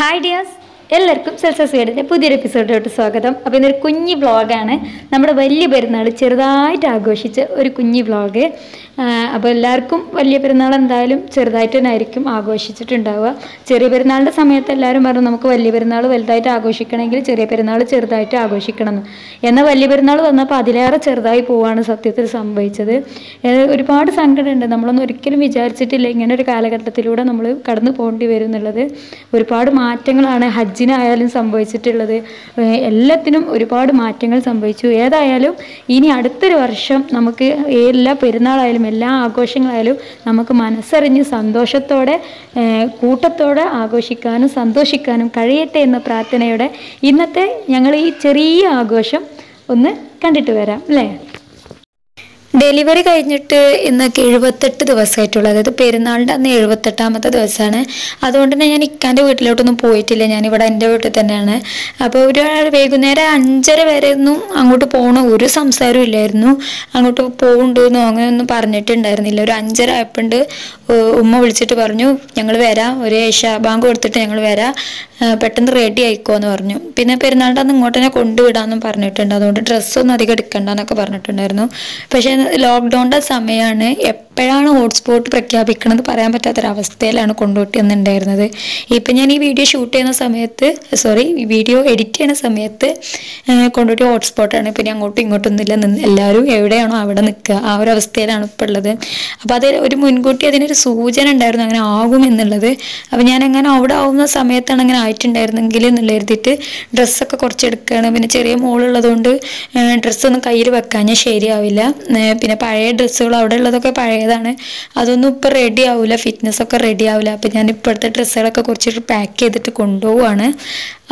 Hi dears എല്ലാവർക്കും സെൽസസ് ഗൈഡിന്റെ പുതിയൊരു എപ്പിസോഡിലോട്ട് സ്വാഗതം. അപ്പോൾ ഇന്നൊരു കുഞ്ഞി വ്ളോഗാണ്. നമ്മുടെ വലിയ പെരുന്നാൾ ചെറുതായിട്ട് ആഘോഷിച്ച ഒരു കുഞ്ഞി വ്ളോഗ്. അപ്പോൾ എല്ലാവർക്കും വലിയ പെരുന്നാൾ എന്തായാലും ചെറുതായിട്ട് തന്നെ ആയിരിക്കും ആഘോഷിച്ചിട്ടുണ്ടാവുക. ചെറിയ പെരുന്നാളിന്റെ സമയത്ത് എല്ലാവരും പറഞ്ഞു നമുക്ക് വലിയ പെരുന്നാൾ വലുതായിട്ട് ആഘോഷിക്കണമെങ്കിൽ ചെറിയ പെരുന്നാൾ ചെറുതായിട്ട് ആഘോഷിക്കണം എന്ന്. എന്നാൽ വലിയ പെരുന്നാൾ വന്നപ്പോൾ അതിലേറെ ചെറുതായി പോവാണ് സത്യത്തിൽ സംഭവിച്ചത്. ഒരുപാട് സങ്കടമുണ്ട്. നമ്മളൊന്നും ഒരിക്കലും വിചാരിച്ചിട്ടില്ല ഇങ്ങനെ ഒരു കാലഘട്ടത്തിലൂടെ നമ്മൾ കടന്നു പോകേണ്ടി വരും എന്നുള്ളത്. ഒരുപാട് മാറ്റങ്ങളാണ് ഹജ്ജിനായാലും സംഭവിച്ചിട്ടുള്ളത്. എല്ലാത്തിനും ഒരുപാട് മാറ്റങ്ങൾ സംഭവിച്ചു. ഏതായാലും ഇനി അടുത്തൊരു വർഷം നമുക്ക് എല്ലാ പെരുന്നാളായാലും എല്ലാ ആഘോഷങ്ങളായാലും നമുക്ക് മനസ്സറിഞ്ഞ് സന്തോഷത്തോടെ കൂട്ടത്തോടെ ആഘോഷിക്കാനും സന്തോഷിക്കാനും കഴിയട്ടെ എന്ന പ്രാർത്ഥനയോടെ ഇന്നത്തെ ഞങ്ങൾ ഈ ചെറിയ ആഘോഷം ഒന്ന് കണ്ടിട്ട് വരാം അല്ലേ? ഡെലിവറി കഴിഞ്ഞിട്ട് ഇന്നൊക്കെ എഴുപത്തെട്ട് ദിവസമായിട്ടുള്ളൂ. അതായത് പെരുന്നാളിന്റെ അന്ന് എഴുപത്തെട്ടാമത്തെ ദിവസമാണ്. അതുകൊണ്ട് തന്നെ ഞാൻ ഇക്കാന്റെ വീട്ടിലോട്ടൊന്നും പോയിട്ടില്ല. ഞാനിവിടെ എന്റെ വീട്ടിൽ തന്നെയാണ്. അപ്പോൾ ഒരു വൈകുന്നേരം അഞ്ചര വരെ ഒന്നും അങ്ങോട്ട് പോകണ ഒരു സംസാരവും ഇല്ലായിരുന്നു. അങ്ങോട്ട് പോകുന്നുണ്ടെന്നോ അങ്ങനെയൊന്നും പറഞ്ഞിട്ടുണ്ടായിരുന്നില്ല. ഒരു അഞ്ചര ആയപ്പോണ്ട് ഉമ്മ വിളിച്ചിട്ട് പറഞ്ഞു ഞങ്ങൾ വരാം. ഒരു ഏഷ്യ ബാങ്ക് കൊടുത്തിട്ട് ഞങ്ങൾ വരാം. പെട്ടെന്ന് റെഡി ആയിക്കോ എന്ന് പറഞ്ഞു. പിന്നെ പെരുന്നാളിന്റെ അന്ന് ഇങ്ങോട്ട് തന്നെ കൊണ്ടുവിടാമെന്നും പറഞ്ഞിട്ടുണ്ട്. അതുകൊണ്ട് ഡ്രസ്സൊന്നും അധികം എടുക്കണ്ടെന്നൊക്കെ പറഞ്ഞിട്ടുണ്ടായിരുന്നു. പക്ഷേ ലോക്ക്ഡൗണിന്റെ സമയമാണ് എപ്പോഴാണ് ഹോട്ട്സ്പോട്ട് പ്രഖ്യാപിക്കണമെന്ന് പറയാൻ പറ്റാത്തൊരവസ്ഥയിലാണ് കൊണ്ടുപോട്ടി എന്നുണ്ടായിരുന്നത് ഇപ്പം ഞാൻ ഈ വീഡിയോ ഷൂട്ട് ചെയ്യുന്ന സമയത്ത് സോറി വീഡിയോ എഡിറ്റ് ചെയ്യുന്ന സമയത്ത് കൊണ്ടുപോയി ഹോട്ട്സ്പോട്ടാണ് ഇപ്പം ഞാൻ അങ്ങോട്ടും ഇങ്ങോട്ടും ഒന്നുമില്ല നിന്ന് എല്ലാവരും എവിടെയാണോ അവിടെ നിൽക്കുക. ആ ഒരു അവസ്ഥയിലാണ് ഇപ്പോൾ ഉള്ളത്. അപ്പോൾ അത് ഒരു മുൻകൂട്ടി അതിനൊരു സൂചന ഉണ്ടായിരുന്നു അങ്ങനെ ആകും എന്നുള്ളത്. അപ്പോൾ ഞാൻ അങ്ങനെ അവിടെ ആവുന്ന സമയത്താണ് അങ്ങനെ ആയിട്ടുണ്ടായിരുന്നെങ്കിൽ എന്നുള്ള എഴുതിയിട്ട് ഡ്രസ്സൊക്കെ കുറച്ചെടുക്കുകയാണ്. പിന്നെ ചെറിയ മോളുള്ളതുകൊണ്ട് ഡ്രസ്സൊന്നും കയ്യിൽ വെക്കാൻ ശരിയാവില്ല. പിന്നെ പഴയ ഡ്രസ്സുകൾ അവിടെ ഉള്ളതൊക്കെ പഴയതാണ്. അതൊന്നും ഇപ്പോൾ റെഡി ആവില്ല ഫിറ്റ്നസ് ഒക്കെ റെഡി ആവില്ല അപ്പം ഞാൻ ഇപ്പോഴത്തെ ഡ്രസ്സുകളൊക്കെ കുറച്ചിട്ട് പാക്ക് ചെയ്തിട്ട് കൊണ്ടുപോവാണ്.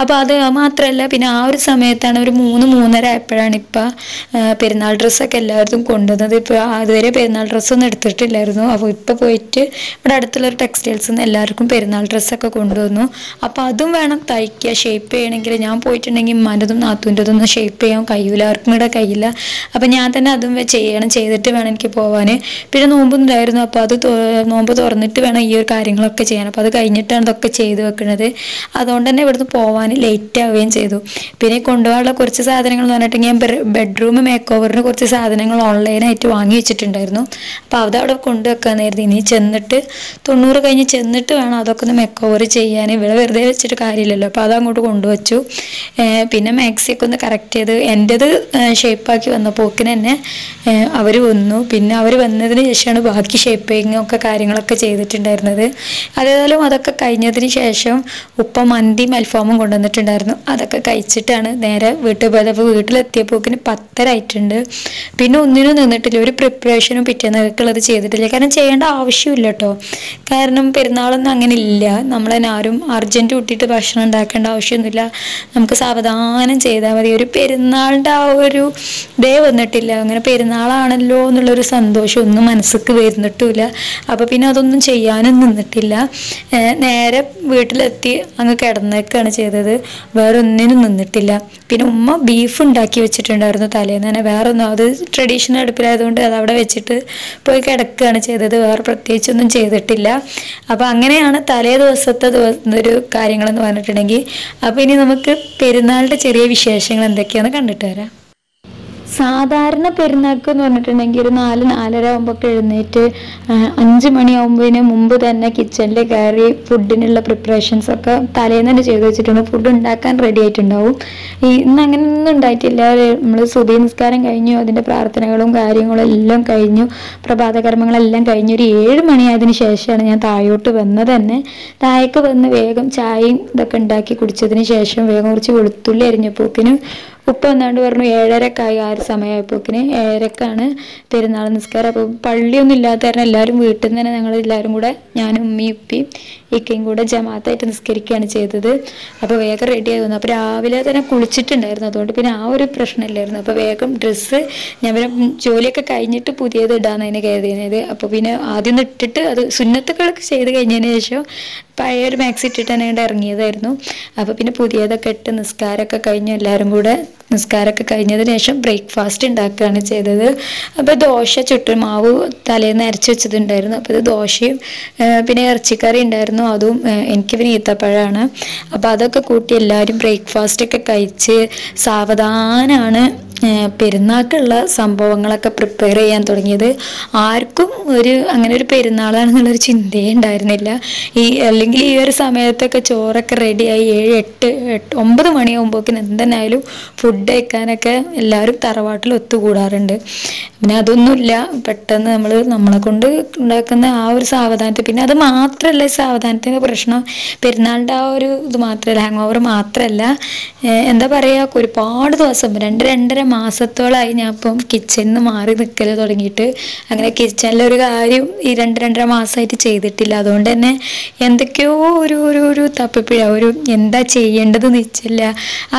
അപ്പോൾ അത് മാത്രമല്ല പിന്നെ ആ ഒരു സമയത്താണ് ഒരു മൂന്ന് മൂന്നര ആയപ്പോഴാണ് ഇപ്പം പെരുന്നാൾ ഡ്രസ്സൊക്കെ എല്ലാവർക്കും കൊണ്ടുവന്നത്. ഇപ്പോൾ അതുവരെ പെരുന്നാൾ ഡ്രസ്സൊന്നും എടുത്തിട്ടില്ലായിരുന്നു. അപ്പോൾ ഇപ്പോൾ പോയിട്ട് ഇവിടെ അടുത്തുള്ള ഒരു ടെക്സ്റ്റൈൽസിൽ നിന്ന് എല്ലാവർക്കും പെരുന്നാൾ ഡ്രസ്സൊക്കെ കൊണ്ടുവന്നു. അപ്പോൾ അതും വേണം തയ്ക്കുക ഷേപ്പ് ചെയ്യണമെങ്കിൽ. ഞാൻ പോയിട്ടുണ്ടെങ്കിൽ ഉമ്മാന്റെതും നാത്തൂന്റെതും ഒന്നും ഷേപ്പ് ചെയ്യാൻ കഴിയില്ല ആർക്കും ഇവിടെ കഴിയില്ല. അപ്പോൾ ഞാൻ തന്നെ അതും ചെയ്യണം ചെയ്തിട്ട് വേണം എനിക്ക് പോകാൻ പിന്നെ നോമ്പുണ്ടായിരുന്നു അപ്പോൾ അത് നോമ്പ് തുറന്നിട്ട് വേണം ഈ ഒരു കാര്യങ്ങളൊക്കെ ചെയ്യാൻ. അപ്പോൾ അത് കഴിഞ്ഞിട്ടാണ് ഇതൊക്കെ ചെയ്ത് വെക്കുന്നത് അതുകൊണ്ട് തന്നെ ഇവിടുന്ന് പോകാൻ ലേറ്റ് ആവുകയും ചെയ്തു. പിന്നെ കൊണ്ടുപോകാനുള്ള കുറച്ച് സാധനങ്ങൾ എന്ന് പറഞ്ഞിട്ടുണ്ടെങ്കിൽ ഞാൻ ബെഡ്റൂം മേക്ക് ഓവറിന് കുറച്ച് സാധനങ്ങൾ ഓൺലൈനായിട്ട് വാങ്ങി വെച്ചിട്ടുണ്ടായിരുന്നു. അപ്പോൾ അത് അവിടെ കൊണ്ടുവെക്കാന്നായിരുന്നു ഇനി ചെന്നിട്ട് തൊണ്ണൂറ് കഴിഞ്ഞ് ചെന്നിട്ട് വേണം അതൊക്കെ ഒന്ന് മേക്ക് ഓവർ ചെയ്യാൻ. ഇവിടെ വെറുതെ വെച്ചിട്ട് കാര്യമില്ലല്ലോ. അപ്പോൾ അതങ്ങോട്ട് കൊണ്ടുവച്ചു. പിന്നെ മാക്സിയൊക്കെ ഒന്ന് കറക്റ്റ് ചെയ്ത് എന്റെത് ഷേപ്പാക്കി വന്ന പോക്കിന് തന്നെ അവർ വന്നു. പിന്നെ അവർ വന്നതിന് ശേഷമാണ് ബാക്കി ഷേപ്പിങ് ഒക്കെ കാര്യങ്ങളൊക്കെ ചെയ്തിട്ടുണ്ടായിരുന്നത്. അതേതായാലും അതൊക്കെ കഴിഞ്ഞതിന് ശേഷം ഉപ്പ മന്തിയും അൽഫാമും കൊണ്ടുവന്നിട്ടുണ്ടായിരുന്നു അതൊക്കെ കഴിച്ചിട്ടാണ് നേരെ വീട്ടിൽ പോയത്. അപ്പോൾ വീട്ടിലെത്തിയപ്പോക്കിന് പത്തരായിട്ടുണ്ട്. പിന്നെ ഒന്നിനും നിന്നിട്ടില്ല. ഒരു പ്രിപ്പറേഷനും പിറ്റേന്നൊക്കെയുള്ളത് ചെയ്തിട്ടില്ല. കാരണം ചെയ്യേണ്ട ആവശ്യമില്ല കേട്ടോ. കാരണം പെരുന്നാളൊന്നും അങ്ങനെ ഇല്ല. നമ്മളതിന് അർജന്റ് കൂട്ടിയിട്ട് ഭക്ഷണം ഉണ്ടാക്കേണ്ട ആവശ്യമൊന്നുമില്ല. നമുക്ക് സാവധാനം ചെയ്താൽ മതി. ഒരു പെരുന്നാളിന്റെ ആ ഒരു ഡേ വന്നിട്ടില്ല. അങ്ങനെ പെരുന്നാളാണല്ലോ എന്നുള്ളൊരു സന്തോഷം ഒന്നും മനസ്സിക്ക് വരുന്നിട്ടുമില്ല. അപ്പോൾ പിന്നെ അതൊന്നും ചെയ്യാനും നിന്നിട്ടില്ല. നേരെ വീട്ടിലെത്തി അങ്ങ് കിടന്നേക്കാണ് ചെയ്തത്. വേറെ ഒന്നിനും നിന്നിട്ടില്ല. പിന്നെ ഉമ്മ ബീഫ് ഉണ്ടാക്കി വെച്ചിട്ടുണ്ടായിരുന്നു തലേന്ന് തന്നെ. വേറെ ഒന്നും അത് ട്രഡീഷണൽ അടുപ്പിലായതുകൊണ്ട് അത് അവിടെ വെച്ചിട്ട് പോയി കിടക്കുകയാണ് ചെയ്തത്. വേറെ പ്രത്യേകിച്ചൊന്നും ചെയ്തിട്ടില്ല. അപ്പോൾ അങ്ങനെയാണ് തലേ ദിവസത്തെ ദിവസം ഒരു കാര്യങ്ങളെന്ന് പറഞ്ഞിട്ടുണ്ടെങ്കിൽ. അപ്പോൾ ഇനി നമുക്ക് പെരുന്നാളിന്റെ ചെറിയ വിശേഷങ്ങൾ എന്തൊക്കെയാണെന്ന് കണ്ടിട്ട് വരാം. സാധാരണ പെരുന്നാൾക്ക് എന്ന് പറഞ്ഞിട്ടുണ്ടെങ്കിൽ ഒരു നാല് നാലര ആകുമ്പോൾ എഴുന്നേറ്റ് അഞ്ച് മണിയാകുമ്പോൾ മുമ്പ് തന്നെ കിച്ചണിൽ കയറി ഫുഡിനുള്ള പ്രിപ്പറേഷൻസ് ഒക്കെ തലേന്ന് തന്നെ ചെയ്ത് വെച്ചിട്ടുണ്ട്. ഫുഡ് ഉണ്ടാക്കാൻ റെഡി ആയിട്ടുണ്ടാവും. ഇന്ന് അങ്ങനെ ഒന്നും ഉണ്ടായിട്ടില്ല നമ്മൾ സുബി നിസ്കാരം കഴിഞ്ഞു അതിന്റെ പ്രാർത്ഥനകളും കാര്യങ്ങളും എല്ലാം കഴിഞ്ഞു പ്രഭാത കർമ്മങ്ങളെല്ലാം കഴിഞ്ഞു ഒരു ഏഴ് മണിയായതിനു ശേഷമാണ് ഞാൻ താഴോട്ട് വന്നത് തന്നെ. താഴേക്ക് വന്ന് വേഗം ചായയും ഇതൊക്കെ ഉണ്ടാക്കി കുടിച്ചതിന് ശേഷം വേഗം കുറച്ച് വെളുത്തുള്ളി അരിഞ്ഞപ്പോക്കിന് ഉപ്പ വന്നാണ്ട് പറഞ്ഞു ഏഴരക്കായി ആ ഒരു സമയമായപ്പോക്കിന് ഏഴരക്കാണ് പെരുന്നാൾ നിസ്കാരം. അപ്പോൾ പള്ളിയൊന്നും ഇല്ലാത്ത കാരണം എല്ലാവരും വീട്ടിൽ നിന്ന് തന്നെ ഞങ്ങൾ എല്ലാവരും കൂടെ ഞാനും ഉമ്മയും ഉപ്പയും ഇക്കയും കൂടെ ജമാത്തായിട്ട് നിസ്കരിക്കുകയാണ് ചെയ്തത്. അപ്പോൾ വേഗം റെഡി ആയി വന്നു. അപ്പോൾ രാവിലെ തന്നെ കുളിച്ചിട്ടുണ്ടായിരുന്നു. അതുകൊണ്ട് പിന്നെ ആ ഒരു പ്രശ്നമില്ലായിരുന്നു. അപ്പോൾ വേഗം ഡ്രസ്സ് ഞാൻ പിന്നെ ജോലിയൊക്കെ കഴിഞ്ഞിട്ട് പുതിയത് അതിനെ കരുതിയത്. അപ്പോൾ പിന്നെ ആദ്യം ഒന്ന് ഇട്ടിട്ട് അത് സുന്നത്തുകളൊക്കെ ചെയ്ത് കഴിഞ്ഞതിന് ശേഷം പഴയ ഒരു മാക്സി ഇട്ടിട്ട് തന്നെ ഇറങ്ങിയതായിരുന്നു. അപ്പോൾ പിന്നെ പുതിയതൊക്കെ ഇട്ട് നിസ്കാരമൊക്കെ കഴിഞ്ഞ് എല്ലാവരും കൂടെ നിസ്കാരമൊക്കെ കഴിഞ്ഞതിന് ശേഷം ബ്രേക്ക്ഫാസ്റ്റ് ഉണ്ടാക്കുകയാണ് ചെയ്തത്. അപ്പോൾ ദോശ ചുട്ടു മാവ് തലേന്ന് അരച്ച് വെച്ചതുണ്ടായിരുന്നു. അപ്പോൾ ഇത് ദോശയും പിന്നെ ഇറച്ചിക്കറി ഉണ്ടായിരുന്നു. അതും എനിക്ക് പിന്നെ ഈത്തപ്പഴമാണ്. അപ്പോൾ അതൊക്കെ കൂട്ടി എല്ലാവരും ബ്രേക്ക്ഫാസ്റ്റൊക്കെ കഴിച്ച് സാവധാനമാണ് പെരുന്നാൾക്കുള്ള സംഭവങ്ങളൊക്കെ പ്രിപ്പയർ ചെയ്യാൻ തുടങ്ങിയത്. ആർക്കും ഒരു അങ്ങനെ ഒരു പെരുന്നാളാണെന്നുള്ളൊരു ചിന്തയേ ഉണ്ടായിരുന്നില്ല. ഈ അല്ലെങ്കിൽ ഈ ഒരു സമയത്തൊക്കെ ചോറൊക്കെ റെഡിയായി ഏഴ് എട്ട് എട്ട് ഒമ്പത് മണിയാകുമ്പോഴേക്കും എന്തെന്നായാലും ഫുഡ് കഴിക്കാനൊക്കെ എല്ലാവരും തറവാട്ടിൽ ഒത്തുകൂടാറുണ്ട്. പിന്നെ അതൊന്നുമില്ല പെട്ടെന്ന് നമ്മൾ നമ്മളെ കൊണ്ട് ഉണ്ടാക്കുന്ന ആ ഒരു സാവധാനത്തിൽ പിന്നെ അത് മാത്രമല്ല ഈ സാവധാനത്തിന്റെ പ്രശ്നം. പെരുന്നാളിന്റെ ആ ഒരു ഇത് മാത്രമല്ല ഹാങ് ഓവർ മാത്രമല്ല എന്താ പറയുക ഒരുപാട് ദിവസം രണ്ട് രണ്ടര മാസത്തോളമായി ഞാൻ ഇപ്പം കിച്ചണിൽ നിന്ന് മാറി നിൽക്കൽ തുടങ്ങിയിട്ട്. അങ്ങനെ കിച്ചണിലൊരു കാര്യം ഈ രണ്ട് രണ്ടര മാസമായിട്ട് ചെയ്തിട്ടില്ല. അതുകൊണ്ട് തന്നെ എന്തൊക്കെയോ ഒരു ഒരു ഒരു തപ്പിപ്പിഴ ഒരു എന്താ ചെയ്യേണ്ടത് നിശ്ചയില്ല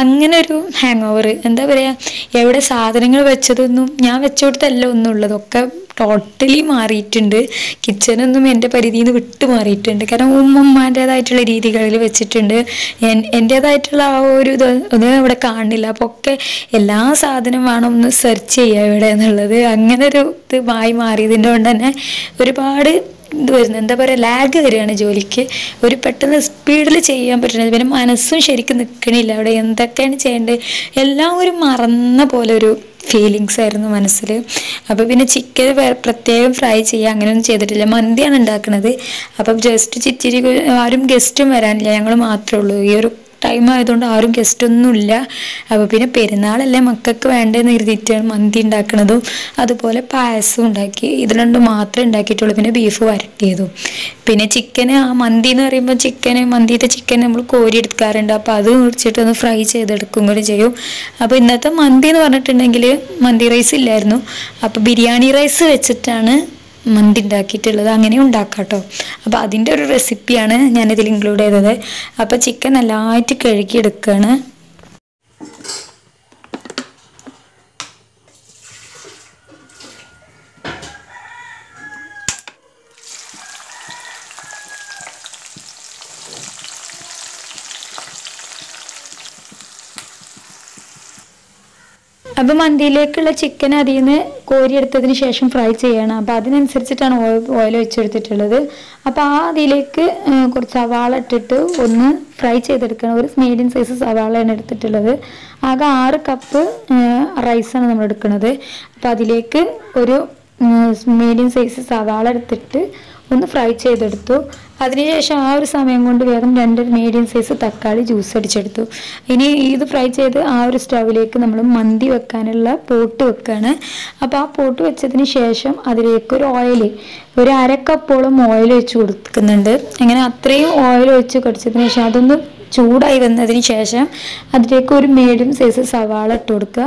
അങ്ങനെ ഒരു ഹാങ് ഓവർ എന്താ പറയുക എവിടെ സാധനങ്ങൾ വെച്ചതൊന്നും ഞാൻ വെച്ച കൊടുത്തല്ല ഒന്നും ഉള്ളത് ഒക്കെ ടോട്ടലി മാറിയിട്ടുണ്ട്. കിച്ചണൊന്നും എന്റെ പരിധിയിൽ നിന്ന് വിട്ടു മാറിയിട്ടുണ്ട്. കാരണം ഉമ്മമാന്റേതായിട്ടുള്ള രീതികളിൽ വെച്ചിട്ടുണ്ട്. എൻ- എന്റേതായിട്ടുള്ള ആ ഒരു ഇത് ഒന്നും ഇവിടെ കാണില്ല. അപ്പോൾ ഒക്കെ എല്ലാ സാധനം വേണം ഒന്ന് സെർച്ച് ചെയ്യുക ഇവിടെ എന്നുള്ളത്. അങ്ങനെ ഒരു ഇത് വായി മാറിയതിന്റെ കൊണ്ട് തന്നെ ഒരുപാട് ഇത് വരുന്നത്. എന്താ പറയുക ലാഗ് വരികയാണ് ജോലിക്ക്. ഒരു പെട്ടെന്ന് സ്പീഡിൽ ചെയ്യാൻ പറ്റുന്നത്. പിന്നെ മനസ്സും ശരിക്കും നിൽക്കണില്ല അവിടെ എന്തൊക്കെയാണ് ചെയ്യേണ്ടത്? എല്ലാം ഒരു മറന്ന പോലെ ഒരു ഫീലിങ്സ് ആയിരുന്നു മനസ്സിൽ അപ്പോൾ പിന്നെ ചിക്കൻ പ്രത്യേകം ഫ്രൈ ചെയ്യുക അങ്ങനെയൊന്നും ചെയ്തിട്ടില്ല. മന്തിയാണ് ഉണ്ടാക്കുന്നത്. അപ്പം ജസ്റ്റ് ചിച്ചിരി ആരും ഗസ്റ്റും വരാനില്ല. ഞങ്ങൾ മാത്രമേ ഉള്ളൂ. ഈ ഒരു ടൈം ആയതുകൊണ്ട് ആരും ഗസ്റ്റ് ഒന്നും ഇല്ല അപ്പോൾ പിന്നെ പെരുന്നാളല്ലേ മക്കൾക്ക് വേണ്ടതെന്ന് കരുതിയിട്ടാണ് മന്തി ഉണ്ടാക്കണതും. അതുപോലെ പായസം ഉണ്ടാക്കി. ഇത് രണ്ടും മാത്രമേ ഉണ്ടാക്കിയിട്ടുള്ളൂ. പിന്നെ ബീഫ് വരട്ടിയതും. പിന്നെ ചിക്കന് ആ മന്തി എന്ന് പറയുമ്പോൾ ചിക്കന് മന്തിയുടെ ചിക്കൻ നമ്മൾ കോരി എടുക്കാറുണ്ട്. അപ്പോൾ അത് മുറിച്ചിട്ട് ഒന്ന് ഫ്രൈ ചെയ്തെടുക്കും കൂടി ചെയ്യും. അപ്പോൾ ഇന്നത്തെ മന്തി എന്ന് പറഞ്ഞിട്ടുണ്ടെങ്കിൽ മന്തി റൈസ് ഇല്ലായിരുന്നു. അപ്പോൾ ബിരിയാണി റൈസ് വെച്ചിട്ടാണ് മന്തി ഉണ്ടാക്കിയിട്ടുള്ളത് അങ്ങനെ ഉണ്ടാക്കാം കേട്ടോ അപ്പോൾ അതിന്റെ ഒരു റെസിപ്പിയാണ് ഞാനിതിൽ ഇൻക്ലൂഡ് ചെയ്തത്. അപ്പോൾ ചിക്കൻ നല്ലതായിട്ട് കഴുകി അപ്പോൾ മന്തിയിലേക്കുള്ള ചിക്കൻ അതിൽ നിന്ന് കോരിയെടുത്തതിന് ശേഷം ഫ്രൈ ചെയ്യണം. അപ്പോൾ അതിനനുസരിച്ചിട്ടാണ് ഓയിൽ ഓയിൽ വെച്ചെടുത്തിട്ടുള്ളത് അപ്പോൾ ആ അതിലേക്ക് കുറച്ച് സവാള ഇട്ടിട്ട് ഒന്ന് ഫ്രൈ ചെയ്തെടുക്കണം. ഒരു മീഡിയം സൈസ് സവാളയാണ് എടുത്തിട്ടുള്ളത്. ആകെ ആറ് കപ്പ് റൈസാണ് നമ്മൾ എടുക്കുന്നത് അപ്പോൾ അതിലേക്ക് ഒരു മീഡിയം സൈസ് സവാള എടുത്തിട്ട് ഒന്ന് ഫ്രൈ ചെയ്തെടുത്തു. അതിനുശേഷം ആ ഒരു സമയം കൊണ്ട് വേഗം രണ്ട് മീഡിയം സൈസ് തക്കാളി ജ്യൂസ് അടിച്ചെടുത്തു. ഇനി ഇത് ഫ്രൈ ചെയ്ത് ആ ഒരു സ്റ്റൗവിലേക്ക് നമ്മൾ മന്തി വെക്കാനുള്ള പോട്ട് വെക്കുകയാണ് അപ്പോൾ ആ പോട്ട് വെച്ചതിന് ശേഷം അതിലേക്ക് ഒരു ഓയിൽ ഒരു അര ഓയിൽ വെച്ച് കൊടുക്കുന്നുണ്ട്. അങ്ങനെ അത്രയും ഓയിൽ വെച്ച് കടിച്ചതിന് ശേഷം അതൊന്ന് ചൂടായി വന്നതിന് ശേഷം അതിലേക്ക് ഒരു മീഡിയം സൈസ് സവാള ഇട്ട് കൊടുക്കുക.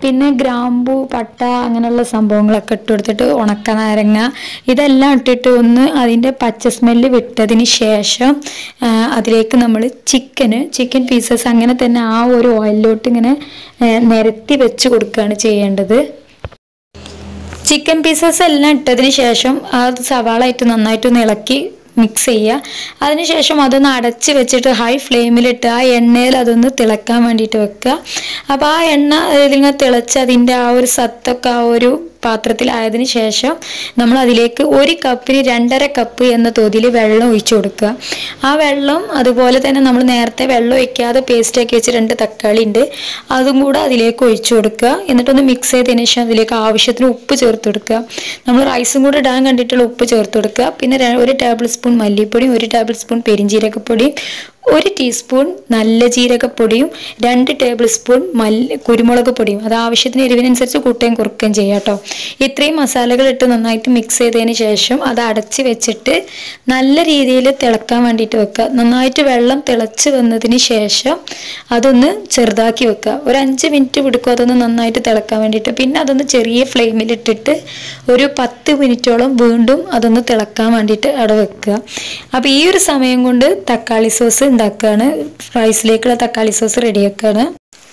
പിന്നെ ഗ്രാമ്പു പട്ട അങ്ങനെയുള്ള സംഭവങ്ങളൊക്കെ ഇട്ട് കൊടുത്തിട്ട് ഉണക്ക നാരങ്ങ ഇതെല്ലാം ഇട്ടിട്ട് ഒന്ന് അതിന്റെ പച്ച സ്മെല്ല് വിട്ടതിന് ശേഷം അതിലേക്ക് നമ്മൾ ചിക്കന് ചിക്കൻ പീസസ് അങ്ങനെ തന്നെ ആ ഒരു ഓയിലിലോട്ട് ഇങ്ങനെ നിരത്തി വെച്ച് കൊടുക്കുകയാണ് ചെയ്യേണ്ടത്. ചിക്കൻ പീസസ് എല്ലാം ഇട്ടതിന് ശേഷം ആ സവാള നന്നായിട്ട് നന്നായിട്ടൊന്ന് ഇളക്കി മിക്സ് ചെയ്യുക അതിനുശേഷം അതൊന്ന് അടച്ച് വെച്ചിട്ട് ഹൈ ഫ്ലെയിമിലിട്ട് ആ എണ്ണയിൽ അതൊന്ന് തിളക്കാൻ വേണ്ടിയിട്ട് വെക്കുക. അപ്പോൾ ആ എണ്ണ ഇതിങ്ങനെ തിളച്ച് അതിന്റെ ആ ഒരു സത്തൊക്കെ ആ ഒരു പാത്രത്തിലായതിനു ശേഷം നമ്മൾ അതിലേക്ക് ഒരു കപ്പിന് രണ്ടര കപ്പ് എന്ന തോതിൽ വെള്ളം ഒഴിച്ചു കൊടുക്കുക. ആ വെള്ളം അതുപോലെ തന്നെ നമ്മൾ നേരത്തെ വെള്ളം ഒഴിക്കാതെ പേസ്റ്റ് ആക്കി വെച്ച് രണ്ട് തക്കാളി ഉണ്ട്. അതും കൂടെ അതിലേക്ക് ഒഴിച്ചു കൊടുക്കുക. എന്നിട്ടൊന്ന് മിക്സ് ചെയ്തതിന് ശേഷം അതിലേക്ക് ആവശ്യത്തിന് ഉപ്പ് ചേർത്ത് കൊടുക്കുക. നമ്മൾ റൈസും കൂടെ ഇടാൻ കണ്ടിട്ടുള്ള ഉപ്പ് ചേർത്ത് കൊടുക്കുക. പിന്നെ ഒരു ടേബിൾ സ്പൂൺ മല്ലിപ്പൊടിയും ഒരു ടേബിൾ സ്പൂൺ പെരിഞ്ചീരകപ്പൊടിയും ഒരു ടീസ്പൂൺ നല്ല ജീരകപ്പൊടിയും രണ്ട് ടേബിൾ സ്പൂൺ മല്ലി കുരുമുളക് പൊടിയും. അത് ആവശ്യത്തിന് എരിവിനനുസരിച്ച് കൂട്ടുകയും കുറുക്കുകയും ചെയ്യാം കേട്ടോ ഇത്രയും മസാലകൾ ഇട്ട് നന്നായിട്ട് മിക്സ് ചെയ്തതിന് ശേഷം അത് അടച്ച് വെച്ചിട്ട് നല്ല രീതിയിൽ തിളക്കാൻ വേണ്ടിയിട്ട് വെക്കുക. നന്നായിട്ട് വെള്ളം തിളച്ച് വന്നതിന് ശേഷം അതൊന്ന് ചെറുതാക്കി വെക്കുക. ഒരു അഞ്ച് മിനിറ്റ് പിടിക്കും അതൊന്ന് നന്നായിട്ട് തിളക്കാൻ വേണ്ടിയിട്ട്. പിന്നെ അതൊന്ന് ചെറിയ ഫ്ലെയിമിൽ ഇട്ടിട്ട് ഒരു പത്ത് മിനിറ്റോളം വീണ്ടും അതൊന്ന് തിളക്കാൻ വേണ്ടിയിട്ട് അവിടെ വെക്കുക. അപ്പോൾ ഈ ഒരു സമയം കൊണ്ട് തക്കാളി സോസ് ഉണ്ടാക്കുകയാണ്. റൈസിലേക്കുള്ള തക്കാളി സോസ് റെഡിയാക്കുകയാണ്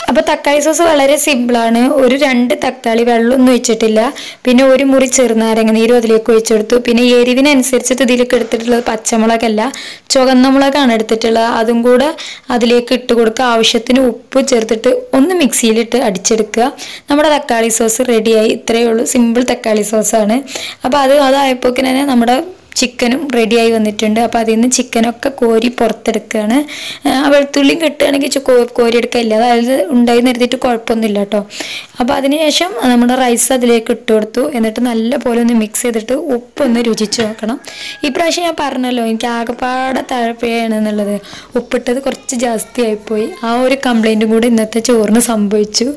അപ്പോൾ തക്കാളി സോസ് വളരെ സിമ്പിളാണ് ഒരു രണ്ട് തക്കാളി വെള്ളമൊന്നും ഒഴിച്ചിട്ടില്ല. പിന്നെ ഒരു മുറി ചെറുനാരങ്ങ നീരും അതിലേക്ക് ഒഴിച്ചെടുത്തു പിന്നെ എരിവിനനുസരിച്ചിട്ട് ഇതിലേക്ക് എടുത്തിട്ടുള്ളത് പച്ചമുളകല്ല. ചുവന്ന മുളകാണ് എടുത്തിട്ടുള്ളത്. അതും കൂടെ അതിലേക്ക് ഇട്ട് കൊടുക്കുക. ആവശ്യത്തിന് ഉപ്പ് ചേർത്തിട്ട് ഒന്ന് മിക്സിയിലിട്ട് അടിച്ചെടുക്കുക. നമ്മുടെ തക്കാളി സോസ് റെഡിയായി ഇത്രയേ ഉള്ളൂ. സിമ്പിൾ തക്കാളി സോസാണ്. അപ്പോൾ അത് അതായപ്പോൾ തന്നെ നമ്മുടെ ചിക്കനും റെഡിയായി വന്നിട്ടുണ്ട്. അപ്പോൾ അതിൽ നിന്ന് ചിക്കനൊക്കെ കോരി പുറത്തെടുക്കുകയാണ് വെളുത്തുള്ളിയും കിട്ടുകയാണെങ്കിൽ കോരി എടുക്കില്ല അതായത് ഉണ്ടായി നിർത്തിയിട്ട് കുഴപ്പമൊന്നുമില്ല കേട്ടോ. അപ്പോൾ അതിനുശേഷം നമ്മുടെ റൈസ് അതിലേക്ക് ഇട്ട് കൊടുത്തു. എന്നിട്ട് നല്ല പോലെ ഒന്ന് മിക്സ് ചെയ്തിട്ട് ഉപ്പൊന്ന് രുചിച്ച് നോക്കണം. ഈ പ്രാവശ്യം ഞാൻ പറഞ്ഞല്ലോ എനിക്ക് ആകെപ്പാടെ തഴപ്പയാണ് എന്നുള്ളത്. ഉപ്പിട്ടത് കുറച്ച് ജാസ്തി ആയിപ്പോയി. ആ ഒരു കംപ്ലൈന്റും കൂടി ഇന്നത്തെ ചോറിന് സംഭവിച്ചു.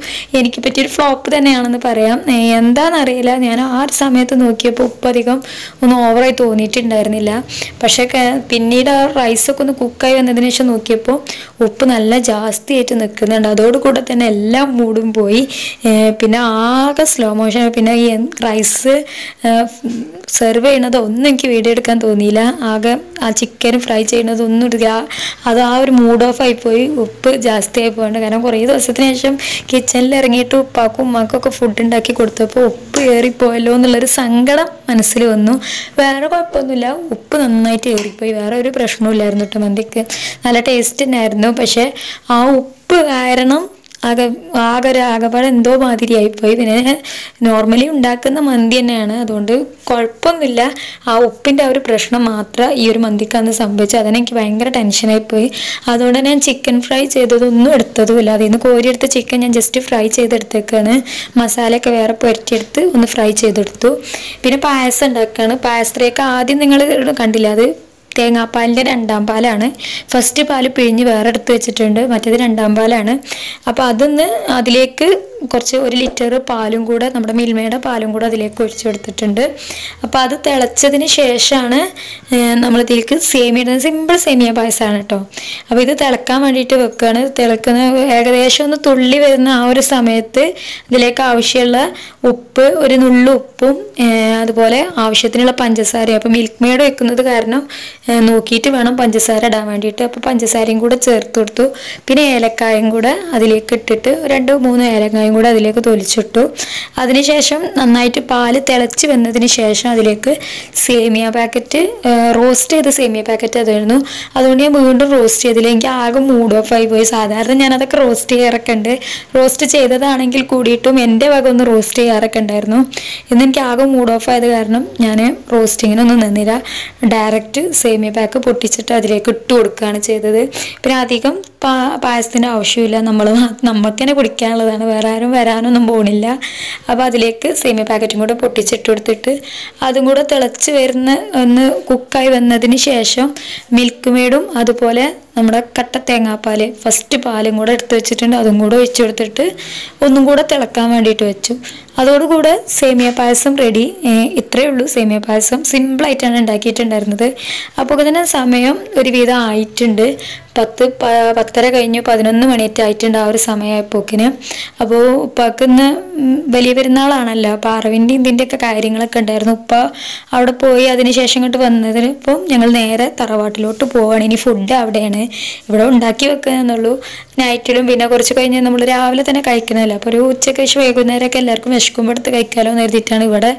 എനിക്ക് പറ്റിയൊരു ഫ്ലോപ്പ് തന്നെയാണെന്ന് പറയാം. എന്താണെന്നറിയില്ല. ഞാൻ ആ ഒരു സമയത്ത് നോക്കിയപ്പോൾ ഉപ്പ് അധികം ഒന്ന് ഓവറായി തോന്നിയിട്ടുണ്ടായിരുന്നില്ല പക്ഷേ പിന്നീട് ആ റൈസൊക്കെ ഒന്ന് കുക്കായി വന്നതിന് ശേഷം നോക്കിയപ്പോൾ ഉപ്പ് നല്ല ജാസ്തി ആയിട്ട് നിൽക്കുന്നുണ്ട്. അതോടുകൂടെ തന്നെ എല്ലാം മൂടും പോയി. പിന്നെ ആകെ സ്ലോ മോഷൻ പിന്നെ ഈ റൈസ് സെർവ് ചെയ്യണത് ഒന്നും എനിക്ക് വീഡിയോ എടുക്കാൻ തോന്നിയില്ല. ആകെ ആ ചിക്കൻ ഫ്രൈ ചെയ്യണത് ഒന്നും എടുക്കുക അത് ആ ഒരു മൂഡ് ഓഫ് ആയിപ്പോയി ഉപ്പ് ജാസ്തി ആയി പോയിട്ടുണ്ട് കാരണം കുറേ ദിവസത്തിന് ശേഷം കിച്ചണിൽ ഇറങ്ങിയിട്ട് ഉപ്പാക്കും ഉമ്മാക്കും ഒക്കെ ഫുഡ് ഉണ്ടാക്കി കൊടുത്തപ്പോൾ ഉപ്പ് കയറിപ്പോയല്ലോ എന്നുള്ളൊരു സങ്കടം മനസ്സിൽ വന്നു. വേറെ കുഴപ്പമൊന്നുമില്ല. ഉപ്പ് നന്നായിട്ട് ഏറിപ്പോയി വേറെ ഒരു പ്രശ്നമില്ലായിരുന്നു കേട്ടോ മന്തിക്ക്. നല്ല ടേസ്റ്റ് തന്നെയായിരുന്നു. പക്ഷേ ആ ഉപ്പ് കാരണം ആകെ ആകെ ഒരു ആകെപ്പാടെ എന്തോ മാതിരി ആയിപ്പോയി പിന്നെ നോർമലി ഉണ്ടാക്കുന്ന മന്തി തന്നെയാണ്. അതുകൊണ്ട് കുഴപ്പമൊന്നുമില്ല. ആ ഉപ്പിന്റെ ആ ഒരു പ്രശ്നം മാത്രം ഈ ഒരു മന്തിക്ക് അന്ന് സംഭവിച്ചു അതിനെനിക്ക് ഭയങ്കര ടെൻഷനായി പോയി അതുകൊണ്ട് ഞാൻ ചിക്കൻ ഫ്രൈ ചെയ്തതൊന്നും എടുത്തതുമില്ല. അതിൽ നിന്ന് കോരിയെടുത്ത ചിക്കൻ ഞാൻ ജസ്റ്റ് ഫ്രൈ ചെയ്തെടുത്തേക്കാണ്. മസാലയൊക്കെ വേറെ പുരട്ടിയെടുത്ത് ഒന്ന് ഫ്രൈ ചെയ്തെടുത്തു. പിന്നെ പായസം ഉണ്ടാക്കുകയാണ്. പായസത്തിലേക്ക് ആദ്യം നിങ്ങൾ കണ്ടില്ല? അത് തേങ്ങാപ്പാലിന്റെ രണ്ടാം പാലാണ്. ഫസ്റ്റ് പാൽ പിഴിഞ്ഞ് വേറെ എടുത്ത് വെച്ചിട്ടുണ്ട്. മറ്റേത് രണ്ടാം പാലാണ്. അപ്പോൾ അതൊന്ന് അതിലേക്ക് കുറച്ച് ഒരു ലിറ്റർ പാലും കൂടെ നമ്മുടെ മിൽമയുടെ പാലും കൂടെ അതിലേക്ക് ഒഴിച്ചു കൊടുത്തിട്ടുണ്ട്. അപ്പോൾ അത് തിളച്ചതിന് ശേഷമാണ് നമ്മൾ ഇതിലേക്ക് സേമിയ ഇടുന്നത്. സിമ്പിൾ സേമിയ പായസമാണ് കേട്ടോ. അപ്പോൾ ഇത് തിളക്കാൻ വേണ്ടിയിട്ട് വെക്കുകയാണ്. തിളക്കുന്ന ഏകദേശം ഒന്ന് തുള്ളി വരുന്ന ആ ഒരു സമയത്ത് ഇതിലേക്ക് ആവശ്യമുള്ള ഉപ്പ് ഒരു നുള്ളു ഉപ്പും അതുപോലെ ആവശ്യത്തിനുള്ള പഞ്ചസാരയും. അപ്പോൾ മിൽക്ക് മെയ്ഡ് വെക്കുന്നത് കാരണം നോക്കിയിട്ട് വേണം പഞ്ചസാര ഇടാൻ വേണ്ടിയിട്ട്. അപ്പോൾ പഞ്ചസാരയും കൂടെ ചേർത്ത് കൊടുത്തു. പിന്നെ ഏലക്കായും കൂടെ അതിലേക്ക് ഇട്ടിട്ട് രണ്ട് മൂന്ന് ഏലക്കായും കൂടെ അതിലേക്ക് തൊലിച്ചിട്ടു. അതിനുശേഷം നന്നായിട്ട് പാൽ തിളച്ച് വന്നതിന് ശേഷം അതിലേക്ക് സേമിയ പാക്കറ്റ് റോസ്റ്റ് ചെയ്ത സേമിയ പാക്കറ്റ് അതായിരുന്നു അതുകൊണ്ട് ഞാൻ വീണ്ടും റോസ്റ്റ് ചെയ്തില്ല. എനിക്ക് ആകെ മൂഡ് ഓഫ് ആയി പോയി. സാധാരണ ഞാൻ അതൊക്കെ റോസ്റ്റ് ചെയ്യാറൊക്കെ ഉണ്ട്. റോസ്റ്റ് ചെയ്തതാണെങ്കിൽ കൂടിയിട്ടും എന്റെ വക ഒന്ന് റോസ്റ്റ് ചെയ്യാറൊക്കെ ഉണ്ടായിരുന്നു. ഇന്ന് എനിക്ക് ആകെ മൂഡ് ഓഫ് ആയത് കാരണം ഞാൻ റോസ്റ്റിങ്ങിനൊന്നും നിന്നില്ല. ഡയറക്റ്റ് സേമിയ പാക്ക് പൊട്ടിച്ചിട്ട് അതിലേക്ക് ഇട്ട് കൊടുക്കുകയാണ് ചെയ്തത്. പിന്നെ അധികം പാ പായസത്തിന്റെ ആവശ്യമില്ല. നമ്മൾ നമുക്ക് തന്നെ കുടിക്കാനുള്ളതാണ്. വേറെ ആരും വരാനൊന്നും പോണില്ല. അപ്പോൾ അതിലേക്ക് സേമിയ പാക്കറ്റും കൂടെ പൊട്ടിച്ചിട്ട് കൊടുത്തിട്ട് അതും കൂടെ തിളച്ച് വരുന്ന ഒന്ന് കുക്കായി വന്നതിന് ശേഷം മിൽക്ക് മെയ്ഡും അതുപോലെ നമ്മുടെ കട്ട തേങ്ങാപ്പാൽ ഫസ്റ്റ് പാലും കൂടെ എടുത്ത് വെച്ചിട്ടുണ്ട്. അതും കൂടെ ഒഴിച്ചു കൊടുത്തിട്ട് ഒന്നും കൂടെ തിളക്കാൻ വേണ്ടിയിട്ട് വെച്ചു. അതോടുകൂടെ സേമിയ പായസം റെഡി ഇത്രയേ ഉള്ളൂ സേമിയ പായസം. സിമ്പിളായിട്ടാണ് ഉണ്ടാക്കിയിട്ടുണ്ടായിരുന്നത്. അപ്പോൾ തന്നെ സമയം ഒരു ഒരുവിധം ആയിട്ടുണ്ട്. പത്ത് പത്തര കഴിഞ്ഞു പതിനൊന്ന് മണിയൊക്കെ ആയിട്ടുണ്ട് ആ ഒരു സമയമായപ്പോക്കിന് അപ്പോൾ ഉപ്പാക്ക് ഇന്ന് വലിയ പെരുന്നാളാണല്ലോ. അപ്പോൾ അറിവിന്റെ ഇതിന്റെ ഒക്കെ കാര്യങ്ങളൊക്കെ ഉണ്ടായിരുന്നു. ഉപ്പ അവിടെ പോയി അതിന് ശേഷം ഇങ്ങോട്ട് വന്നതിന് ഇപ്പം ഞങ്ങൾ നേരെ തറവാട്ടിലോട്ട് പോവാണ്. ഇനി ഫുഡ് അവിടെയാണ്. ഇവിടെ ഉണ്ടാക്കി വെക്കാന്നുള്ളൂ നൈറ്റിലും പിന്നെ കുറച്ച് കഴിഞ്ഞ് നമ്മൾ രാവിലെ തന്നെ കഴിക്കണമല്ലോ. അപ്പോൾ ഒരു ഉച്ചയ്ക്ക് ശേഷം വൈകുന്നേരമൊക്കെ എല്ലാവർക്കും വിശക്കുമ്പോൾ എടുത്ത് കഴിക്കാമല്ലോ എന്ന് ഇവിടെ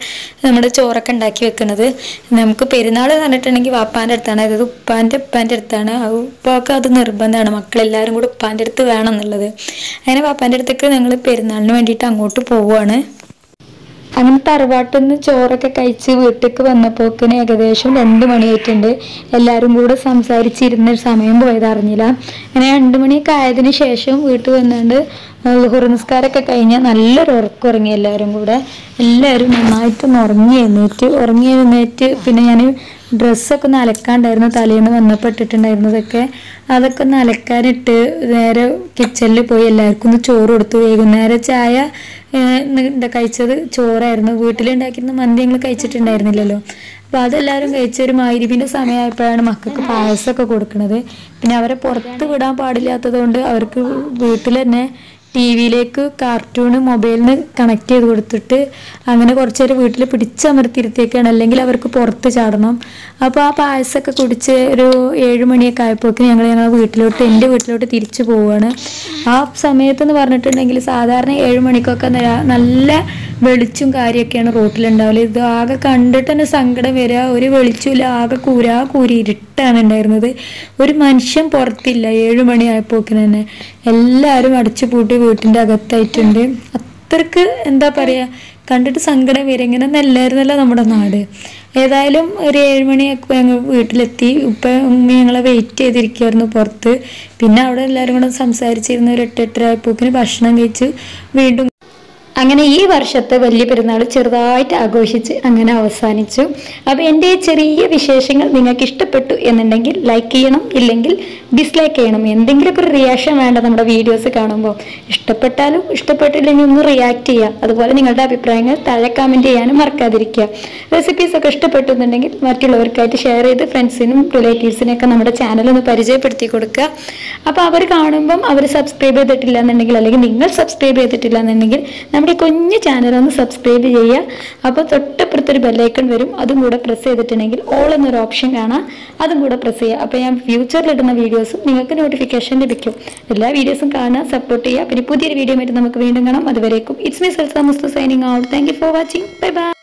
നമ്മുടെ ചോറൊക്കെ ഉണ്ടാക്കി വെക്കുന്നത്. നമുക്ക് പെരുന്നാൾ പറഞ്ഞിട്ടുണ്ടെങ്കിൽ വാപ്പാന്റെ അടുത്താണ്. അതായത് ഉപ്പാന്റെ ഉപ്പാന്റെ അടുത്താണ്. ഉപ്പാക്ക് അത് നിർബന്ധമാണ്. മക്കളെല്ലാവരും കൂടെ ഉപ്പാന്റെ അടുത്ത് വേണം എന്നുള്ളത്. അങ്ങനെ വാപ്പാന്റെ അടുത്തേക്ക് ഞങ്ങൾ പെരുന്നാളിന് വേണ്ടിയിട്ട് അങ്ങോട്ട് പോവുകയാണ്. അങ്ങനെ തറവാട്ടിൽ നിന്ന് ചോറൊക്കെ കഴിച്ച് വീട്ടിലേക്ക് വന്നപ്പോക്കിന് ഏകദേശം രണ്ട് മണിയായിട്ടുണ്ട്. എല്ലാവരും കൂടെ സംസാരിച്ചിരുന്ന സമയം പോയത് അറിഞ്ഞില്ല അങ്ങനെ രണ്ട് മണിയൊക്കെ ആയതിനു ശേഷം വീട്ടിൽ വന്നുകൊണ്ട് ലുഹുർ നിസ്കാരമൊക്കെ കഴിഞ്ഞ് നല്ലൊരു ഉറക്കം ഉറങ്ങി എല്ലാവരും കൂടെ. എല്ലാവരും നന്നായിട്ടൊന്ന് ഉറങ്ങി എഴുന്നേറ്റ് ഉറങ്ങി എഴുന്നേറ്റ്. പിന്നെ ഞാൻ ഡ്രസ്സൊക്കെ ഒന്ന് അലക്കാണ്ടായിരുന്നു തലേന്ന് വന്നപ്പോൾ ഇട്ടിട്ടുണ്ടായിരുന്നതൊക്കെ. അതൊക്കെ ഒന്ന് അലക്കാനിട്ട് നേരെ കിച്ചണിൽ പോയി എല്ലാവർക്കും ഒന്ന് ചോറ് കൊടുത്തു. വൈകുന്നേരം ചായ കഴിച്ചത്? ചോറായിരുന്നു. വീട്ടിലുണ്ടാക്കിയിരുന്ന മന്തി ഞങ്ങൾ കഴിച്ചിട്ടുണ്ടായിരുന്നില്ലല്ലോ. അപ്പോൾ അതെല്ലാവരും കഴിച്ച ഒരു മൈരിവിന്റെ സമയമായപ്പോഴാണ് മക്കൾക്ക് പായസമൊക്കെ കൊടുക്കുന്നത് പിന്നെ അവരെ പുറത്ത് വിടാൻ പാടില്ലാത്തത് കൊണ്ട് അവർക്ക് വീട്ടിൽ തന്നെ ടി വിയിലേക്ക് കാർട്ടൂണ് മൊബൈലിന് കണക്ട് ചെയ്ത് കൊടുത്തിട്ട് അങ്ങനെ കുറച്ച് നേരം വീട്ടിൽ പിടിച്ചമർത്തിയിരുത്തിയൊക്കെയാണ് അല്ലെങ്കിൽ അവർക്ക് പുറത്ത് ചാടണം. അപ്പോൾ ആ പായസമൊക്കെ കുടിച്ച് ഒരു ഏഴ് മണിയൊക്കെ ആയപ്പോഴേക്കും ഞങ്ങൾ ഞങ്ങളുടെ വീട്ടിലോട്ട് എന്റെ വീട്ടിലോട്ട് തിരിച്ചു പോവുകയാണ് ആ സമയത്തെന്ന് പറഞ്ഞിട്ടുണ്ടെങ്കിൽ സാധാരണ ഏഴ് മണിക്കൊക്കെ നല്ല വെളിച്ചും കാര്യമൊക്കെയാണ് റോട്ടിലുണ്ടാവില്ല ഇത് ആകെ കണ്ടിട്ട് തന്നെ സങ്കടം വരിക ഒരു വെളിച്ചമില്ല ആകെ കൂരാ കൂരി ഇരുട്ടാണ് ഉണ്ടായിരുന്നത്. ഒരു മനുഷ്യൻ പുറത്തില്ല ഏഴ് മണി ആയപ്പോക്കിന് തന്നെ. എല്ലാവരും അടച്ചു പൂട്ടി വീട്ടിന്റെ അകത്തായിട്ടുണ്ട്. അത്രയ്ക്ക് എന്താ പറയുക കണ്ടിട്ട് സങ്കടം വരും. ഇങ്ങനെ നല്ലായിരുന്നല്ലോ നമ്മുടെ നാട്. ഏതായാലും ഒരു ഏഴ് മണിയൊക്കെ ഞങ്ങൾ വീട്ടിലെത്തി. ഇപ്പം ഉമ്മ ഞങ്ങളെ വെയിറ്റ് ചെയ്തിരിക്കുമായിരുന്നു പുറത്ത്. പിന്നെ അവിടെ എല്ലാവരും കൂടെ സംസാരിച്ചിരുന്ന. ഒരു എട്ട് എട്ടര ആയപ്പോക്കിന് ഭക്ഷണം കഴിച്ച് വീണ്ടും അങ്ങനെ ഈ വർഷത്തെ വലിയ പെരുന്നാൾ ചെറുതായിട്ട് ആഘോഷിച്ച് അങ്ങനെ അവസാനിച്ചു. അപ്പോൾ എന്റെ ചെറിയ വിശേഷങ്ങൾ നിങ്ങൾക്ക് ഇഷ്ടപ്പെട്ടു എന്നുണ്ടെങ്കിൽ ലൈക്ക് ചെയ്യണം. ഇല്ലെങ്കിൽ ഡിസ്ലൈക്ക് ചെയ്യണം. എന്തെങ്കിലുമൊക്കെ ഒരു റിയാക്ഷൻ വേണ്ട നമ്മുടെ വീഡിയോസ് കാണുമ്പോൾ. ഇഷ്ടപ്പെട്ടാലും ഇഷ്ടപ്പെട്ടില്ലെങ്കിൽ ഒന്ന് റിയാക്ട് ചെയ്യാം അതുപോലെ നിങ്ങളുടെ അഭിപ്രായങ്ങൾ താഴെ കമന്റ് ചെയ്യാനും മറക്കാതിരിക്കുക. റെസിപ്പീസ് ഒക്കെ ഇഷ്ടപ്പെട്ടു എന്നുണ്ടെങ്കിൽ മറ്റുള്ളവർക്കായിട്ട് ഷെയർ ചെയ്ത് ഫ്രണ്ട്സിനും റിലേറ്റീവ്സിനൊക്കെ നമ്മുടെ ചാനൽ ഒന്ന് പരിചയപ്പെടുത്തി കൊടുക്കുക. അപ്പോൾ അവർ കാണുമ്പം അവർ സബ്സ്ക്രൈബ് ചെയ്തിട്ടില്ല എന്നുണ്ടെങ്കിൽ അല്ലെങ്കിൽ നിങ്ങൾ സബ്സ്ക്രൈബ് ചെയ്തിട്ടില്ല എന്നുണ്ടെങ്കിൽ നമ്മുടെ ഈ കുഞ്ഞു ചാനൽ ഒന്ന് സബ്സ്ക്രൈബ് ചെയ്യുക. അപ്പോൾ തൊട്ടപ്പുറത്തൊരു ബെല്ലൈക്കൺ വരും. അതും കൂടെ പ്രസ് ചെയ്തിട്ടുണ്ടെങ്കിൽ ഓൾ എന്നൊരു ഓപ്ഷൻ കാണാം. അതും കൂടെ പ്രസ് ചെയ്യുക. അപ്പോൾ ഞാൻ ഫ്യൂച്ചറിൽ ഇടുന്ന വീഡിയോസും നിങ്ങൾക്ക് നോട്ടിഫിക്കേഷൻ ലഭിക്കും. എല്ലാ വീഡിയോസും കാണുക സപ്പോർട്ട് ചെയ്യുക. പിന്നെ പുതിയൊരു വീഡിയോ ആയിട്ട് നമുക്ക് വീണ്ടും കാണാം. അതുവരേക്കും. It's me Salsa Musthu signing out thank for watching bye bye